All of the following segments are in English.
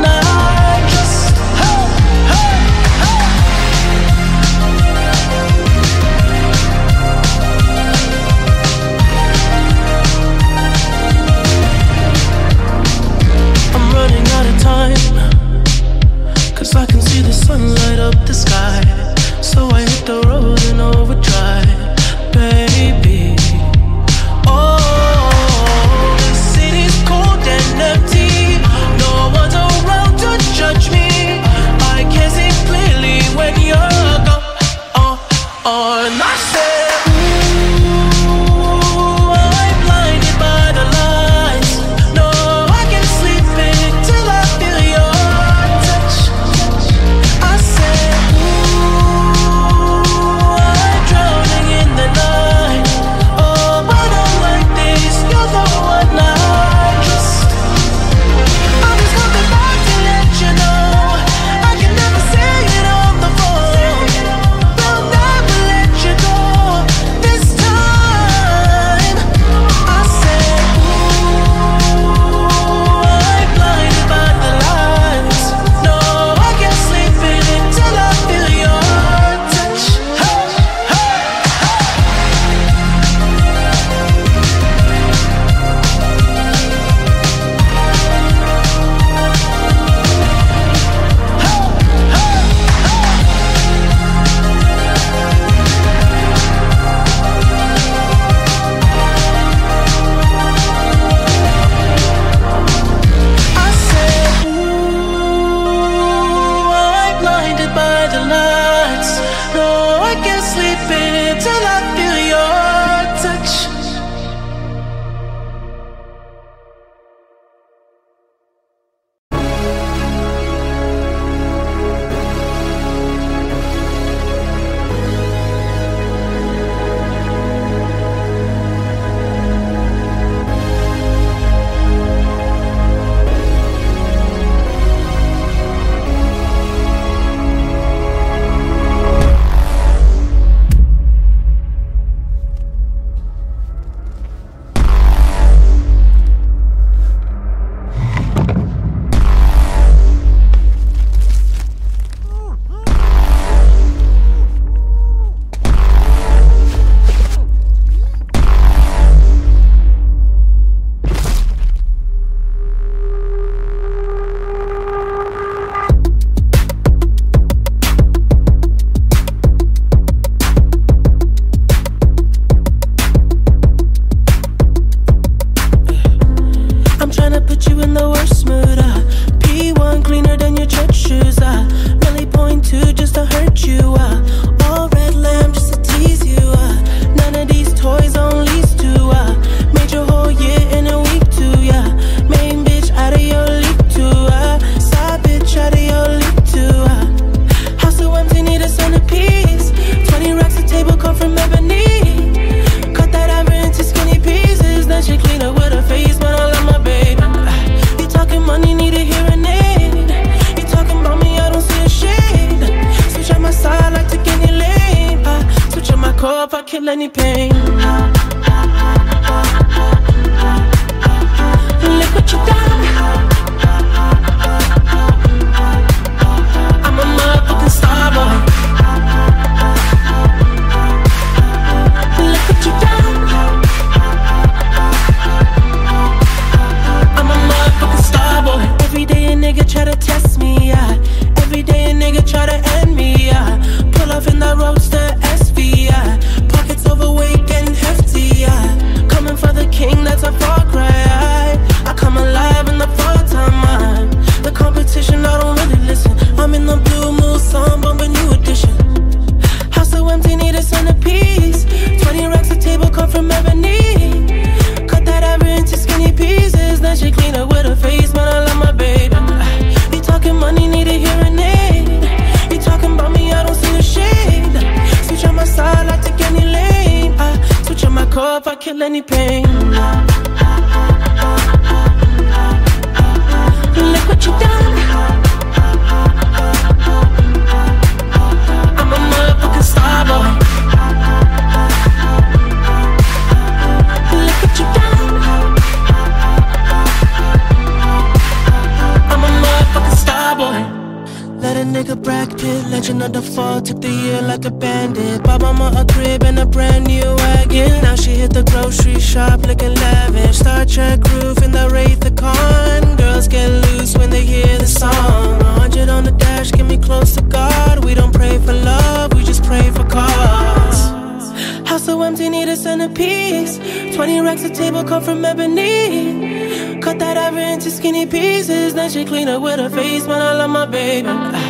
night Cope, I kill any pain. Look what you got. any pain. Pitt, legend of the fall, took the year like a bandit. Bought mama a crib and a brand new wagon. Now she hit the grocery shop looking lavish. Star Trek roof in the Wraith the Con. Girls get loose when they hear the song. 100 on the dash, get me close to God. We don't pray for love, we just pray for cause. House so empty, need a centerpiece. 20 racks of table cut from ebony. Cut that ever into skinny pieces. Then she clean up with her face, man. I love my baby.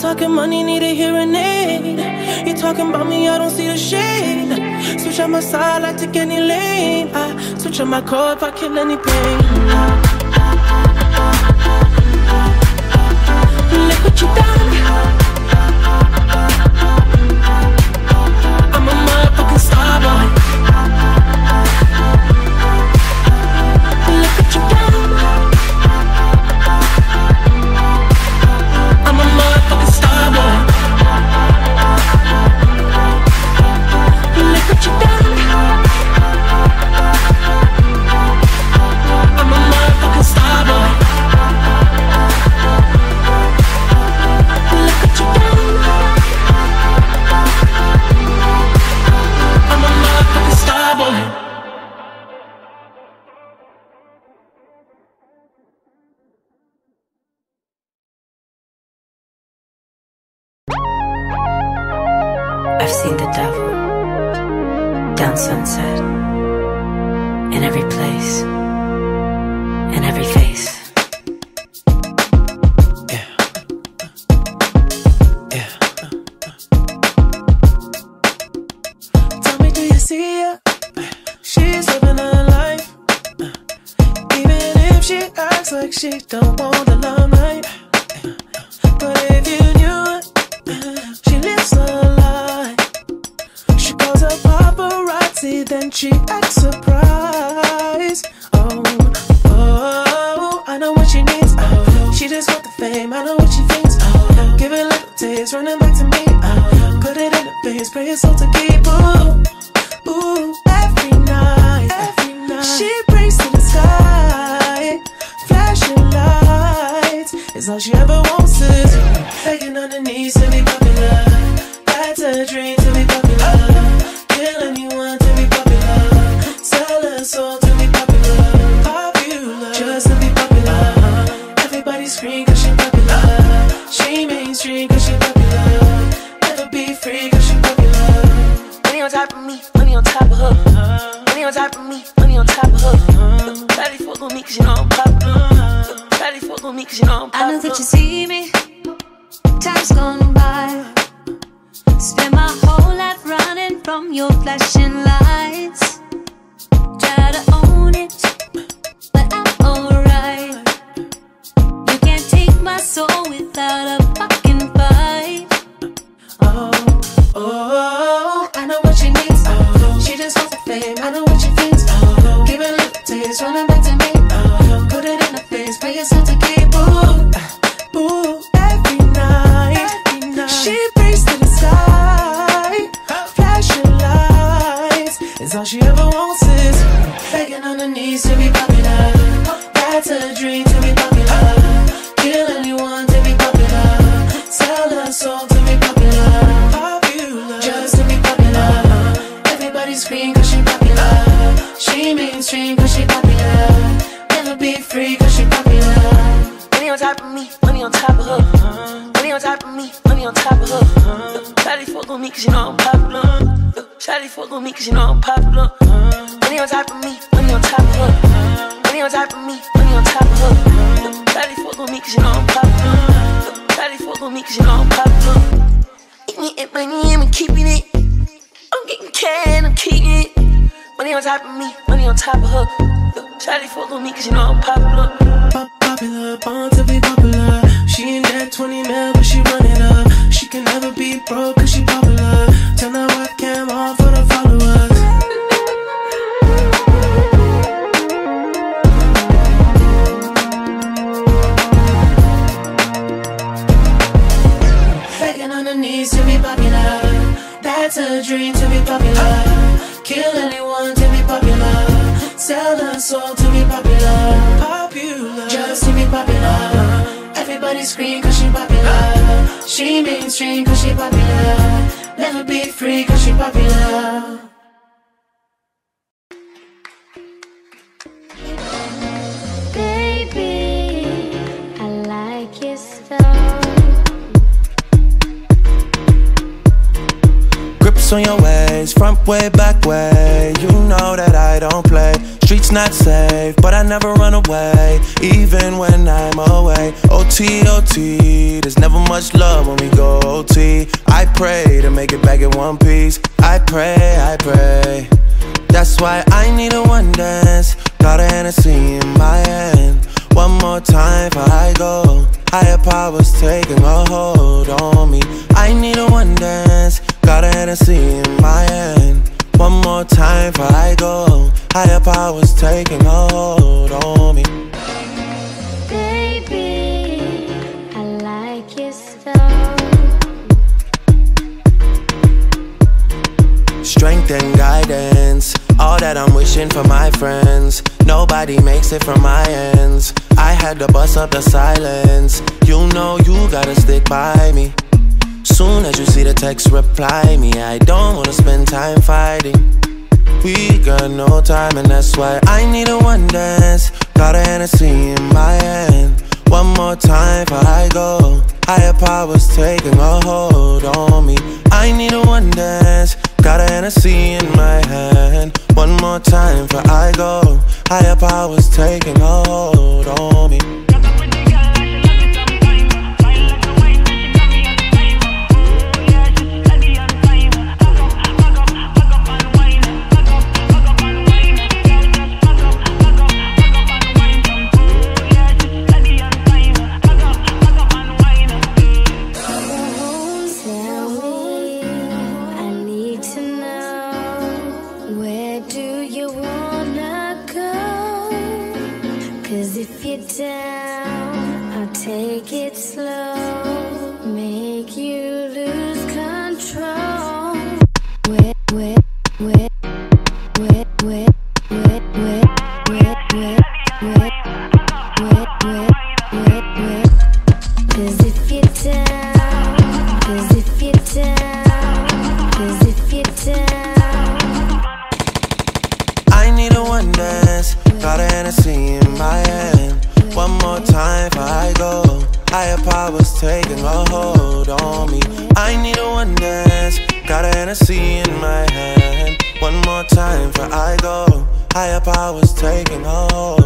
Talking money, need a hearing aid. You talking about me, I don't see the shade. Switch on my side, I take any lane. I switch on my core if I kill any pain. Look what you done. She don't want the limelight. But if you knew it, she lives her life. She calls a paparazzi, then she acts surprised. Oh, oh, oh, I know what she needs. Oh, she just want the fame. I know what she thinks. Oh, give it a little taste, running back to me. Oh, oh, put it in the face, pray it's all to keep. Ooh, ooh, she ever your flashing lights. All she ever wants is begging on her knees to be popular. That's a dream to be popular. Kill anyone to be popular. Sell her soul to be popular. Popular, just to be popular. Everybody scream cause she popular. She mainstream cause she popular. Never be free cause she popular. Money on top of me, money on top of her. Money on top of me, money on top of her. Shawty fuck on me cause you know I'm popular. Shawty fuck on me cause you know I'm popular. Money on top of me, money on top of her. Money on top of me, money on top of her. Shawty fuck on me cause you know I'm popular. Shawty fuck on me cause you know I'm popular. Eating it, money, I'm keeping it. I'm getting can, I'm keeping it. Money on top of me, money on top of her. Shawty fuck on me cause you know I'm popular, Her soul to be popular. Popular. Just to be popular. Everybody scream cause she popular. She mainstream cause she popular. Never be free cause she popular. On your ways, front way, back way. You know that I don't play. Streets not safe, but I never run away, even when I'm away. OT, OT, there's never much love when we go OT. I pray to make it back in one piece. I pray, I pray. That's why I need a one dance. Got a Hennessy in my hand. One more time before I go. Higher powers taking a hold on me. I need a one. Hennessy in my hand. One more time before I go. Higher powers taking a hold on me. Baby, I like your style. Strength and guidance, all that I'm wishing for my friends. Nobody makes it from my ends. I had to bust up the silence. You know you gotta stick by me. Soon as you see the text, reply me. I don't wanna spend time fighting. We got no time, and that's why I need a one dance. Got a Hennessy in my hand. One more time before I go. Higher powers taking a hold on me. I need a one dance. Got a Hennessy in my hand. One more time before I go. Higher powers taking a hold on me. Cause if you're down, I'll take it slow, make you Hennessy in my hand. One more time before I go. Higher powers taking hold